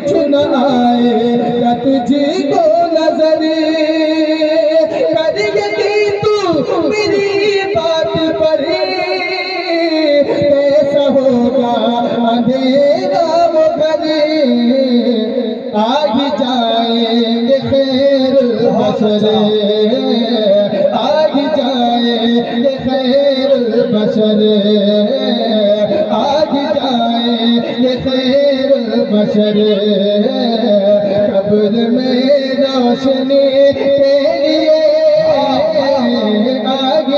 आएगा तुझको नज़र कर तू मेरी बात पर। कैसा होगा, अंधेरा वो घर आग जाएँगे, खैर बसर आग जाएँगे, खैर बसर आग जाएँगे, खैर मसरे कबूर में रोशनी आग